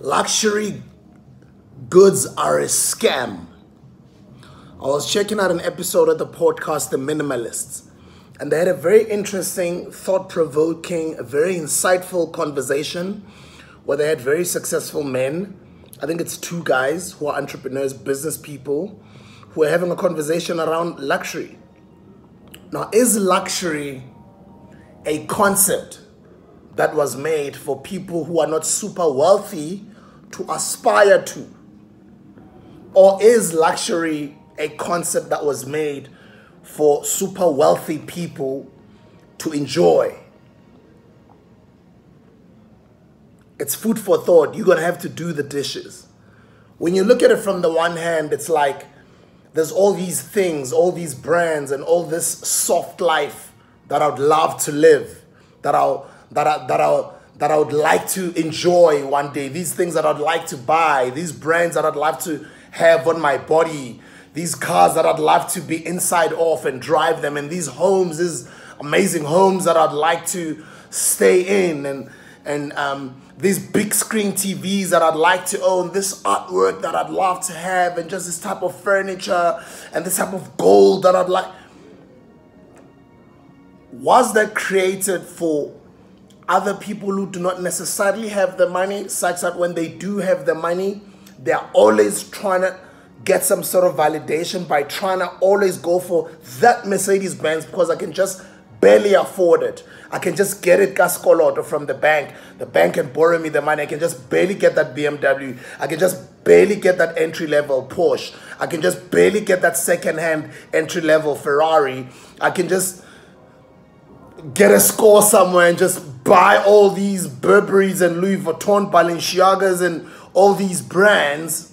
luxury goods are a scam. I was checking out an episode of the podcast The Minimalists, and they had a very interesting, thought provoking, very insightful conversation where they had very successful men. I think it's two guys who are entrepreneurs, business people, who are having a conversation around luxury. Now, is luxury a concept that was made for people who are not super wealthy to aspire to? Or is luxury a concept that was made for super wealthy people to enjoy? It's food for thought. You're going to have to do the dishes. When you look at it from the one hand, it's like there's all these things, all these brands, and all this soft life that I would love to live, that I'll that I, that I that I would like to enjoy one day. These things that I'd like to buy, these brands that I'd love to have on my body, these cars that I'd love to be inside off and drive them, and these homes, these amazing homes that I'd like to stay in, and and um, these big screen TVs that I'd like to own, this artwork that I'd love to have, and just this type of furniture and this type of gold that I'd like. Was that created for other people who do not necessarily have the money, such that when they do have the money, they're always trying to get some sort of validation by trying to always go for that Mercedes Benz because I can just barely afford it. I can just get it cascoloto from the bank. The bank can borrow me the money. I can just barely get that BMW. I can just barely get that entry level Porsche. I can just barely get that second hand entry level Ferrari. I can just get a score somewhere and just buy all these Burberrys and Louis Vuitton, Balenciagas, and all these brands?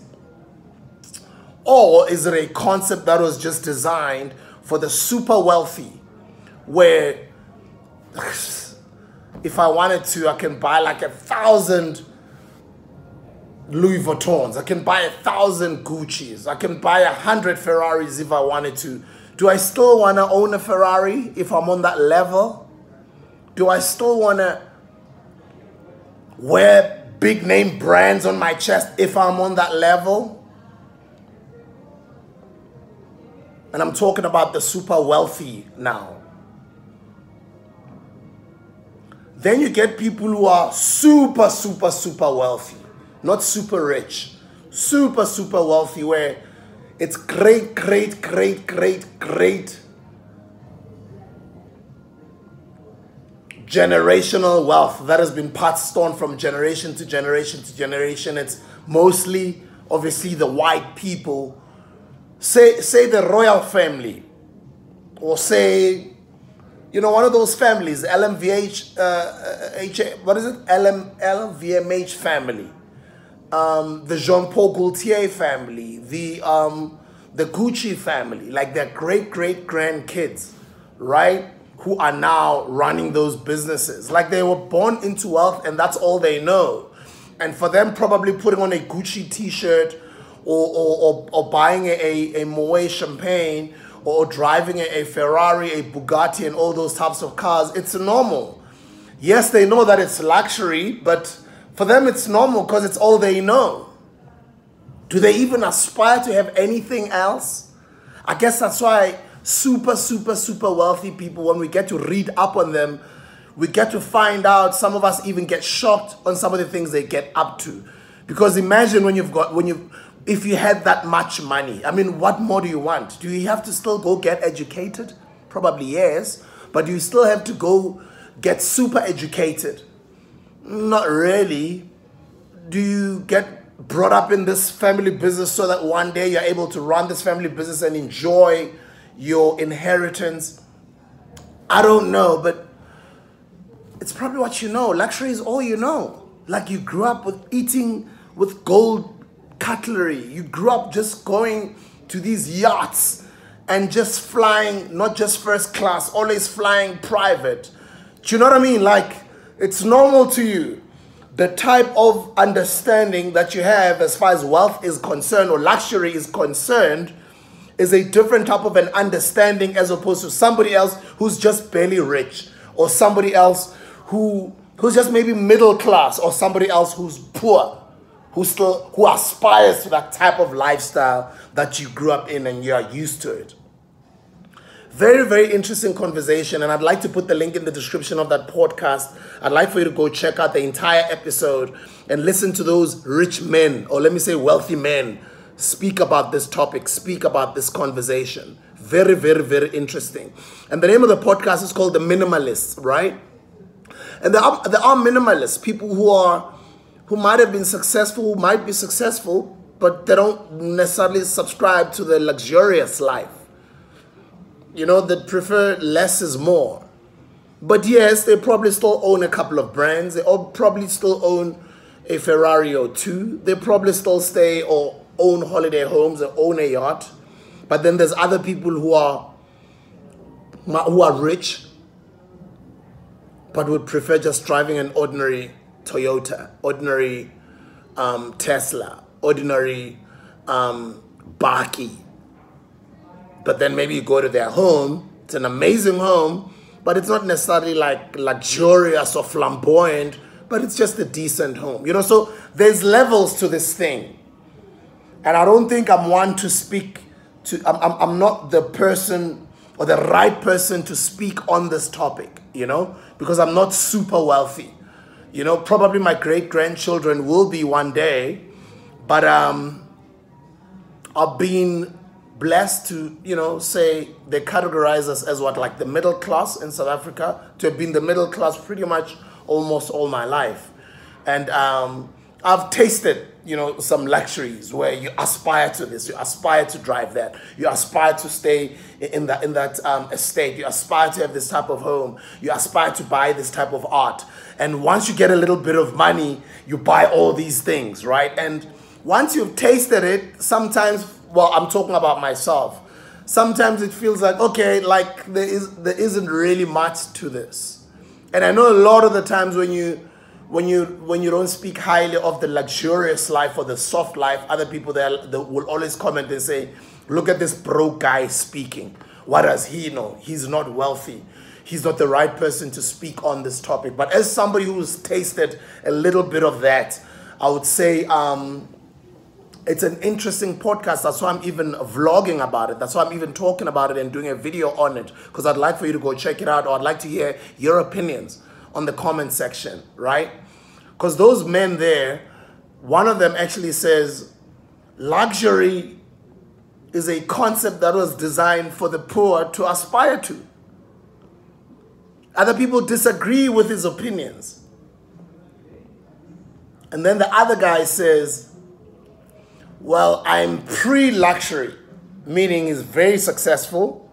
Or is it a concept that was just designed for the super wealthy, where if I wanted to, I can buy like a thousand Louis Vuittons, I can buy a thousand Gucci's, I can buy a hundred Ferraris if I wanted to. Do I still want to own a Ferrari if I'm on that level? Do I still want to wear big name brands on my chest if I'm on that level? And I'm talking about the super wealthy now. Then you get people who are super, super, super wealthy, not super rich, super, super wealthy, where it's great, great, great, great, great generational wealth that has been passed on from generation to generation to generation. It's mostly, obviously, the white people. Say, say the royal family, or say, you know, one of those families, LMVH, uh, H, what is it? LM, LVMH family, um, the Jean Paul Gaultier family, the um, the Gucci family, like their great great grandkids, right? Who are now running those businesses. Like they were born into wealth and that's all they know. And for them, probably putting on a Gucci t shirt or, or, or, or, buying a, a Moet champagne or driving a, a Ferrari, a Bugatti, and all those types of cars, it's normal. Yes, they know that it's luxury, but for them, it's normal because it's all they know. Do they even aspire to have anything else? I guess that's why super, super, super wealthy people, when we get to read up on them, we get to find out, some of us even get shocked on some of the things they get up to. Because imagine when you've got, when you, if you had that much money, I mean, what more do you want? Do you have to still go get educated? Probably yes. But do you still have to go get super educated? Not really. Do you get brought up in this family business so that one day you're able to run this family business and enjoy your inheritance. I don't know, but it's probably what you know. Luxury is all you know. Like you grew up with eating with gold cutlery. You grew up just going to these yachts and just flying, not just first class, always flying private. Do you know what I mean? Like it's normal to you. The type of understanding that you have as far as wealth is concerned or luxury is concerned is a different type of an understanding as opposed to somebody else who's just barely rich or somebody else who who's just maybe middle class or somebody else who's poor who still who aspires to that type of lifestyle that you grew up in and you are used to it. Very, very interesting conversation, and I'd like to put the link in the description of that podcast. I'd like for you to go check out the entire episode and listen to those rich men, or let me say wealthy men, speak about this topic, speak about this conversation. Very, very, very interesting. And the name of the podcast is called The Minimalists, right? And there are, there are minimalists, people who are who might have been successful, who might be successful, but they don't necessarily subscribe to the luxurious life you know, they prefer less is more. But yes, they probably still own a couple of brands. They all probably still own a Ferrari or two. They probably still stay or own holiday homes or own a yacht. But then there's other people who are who are rich but would prefer just driving an ordinary Toyota, ordinary um, Tesla, ordinary um, Bakkie, but then maybe you go to their home, it's an amazing home, but it's not necessarily like luxurious or flamboyant, but it's just a decent home. You know, so there's levels to this thing. And I don't think I'm one to speak to, I'm, I'm, I'm not the person or the right person to speak on this topic, you know, because I'm not super wealthy. You know, probably my great grandchildren will be one day, but um, I've been blessed to, you know, say they categorize us as what, like the middle class in South Africa, to have been the middle class pretty much almost all my life. And um, I've tasted, you know, some luxuries where you aspire to this, you aspire to drive that, you aspire to stay in that in that um, estate, you aspire to have this type of home, you aspire to buy this type of art. And once you get a little bit of money, you buy all these things, right? And once you've tasted it, sometimes well, I'm talking about myself. Sometimes it feels like, okay, like there is there isn't really much to this. And I know a lot of the times when you when you when you don't speak highly of the luxurious life or the soft life, other people there will always comment and say, look at this broke guy speaking. What does he know? He's not wealthy. He's not the right person to speak on this topic. But as somebody who's tasted a little bit of that, I would say um, it's an interesting podcast. That's why I'm even vlogging about it. That's why I'm even talking about it and doing a video on it. Because I'd like for you to go check it out, or I'd like to hear your opinions on the comment section, right? Because those men there, one of them actually says, luxury is a concept that was designed for the poor to aspire to. Other people disagree with his opinions. And then the other guy says, well, I'm pre luxury, meaning he's very successful.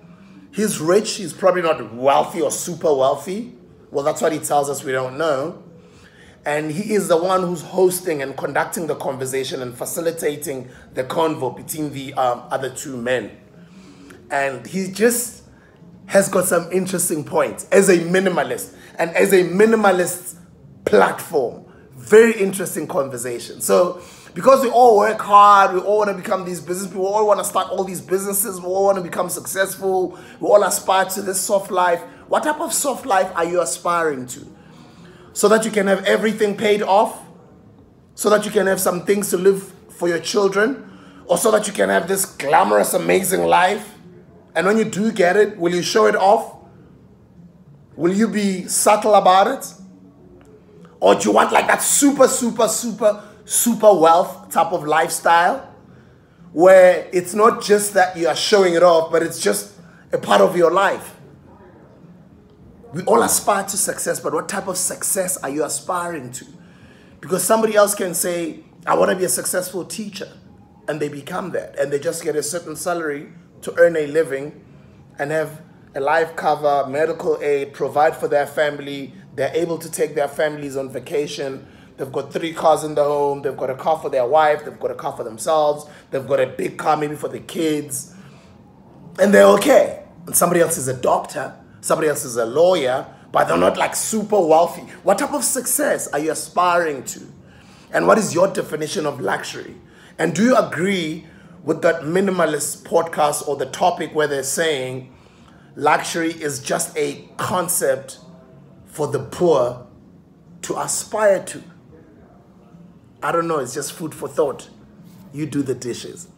He's rich. He's probably not wealthy or super wealthy. Well, that's what he tells us. We don't know. And he is the one who's hosting and conducting the conversation and facilitating the convo between the um, other two men. And he just has got some interesting points as a minimalist and as a minimalist platform. Very interesting conversation. So, because we all work hard, we all want to become these business people, we all want to start all these businesses, we all want to become successful, we all aspire to this soft life. What type of soft life are you aspiring to? So that you can have everything paid off, so that you can have some things to live for your children, or so that you can have this glamorous, amazing life. And when you do get it, will you show it off? Will you be subtle about it? Or do you want like that super, super, super super wealth type of lifestyle where it's not just that you are showing it off, but it's just a part of your life. We all aspire to success, but what type of success are you aspiring to? Because somebody else can say, I want to be a successful teacher, and they become that, and they just get a certain salary to earn a living and have a life cover, medical aid, provide for their family. They're able to take their families on vacation They've got three cars in the home. They've got a car for their wife. They've got a car for themselves. They've got a big car maybe for the kids. And they're okay. And somebody else is a doctor. Somebody else is a lawyer. But they're not like super wealthy. What type of success are you aspiring to? And what is your definition of luxury? And do you agree with that minimalist podcast or the topic where they're saying luxury is just a concept for the poor to aspire to? I don't know. It's just food for thought. You do the dishes.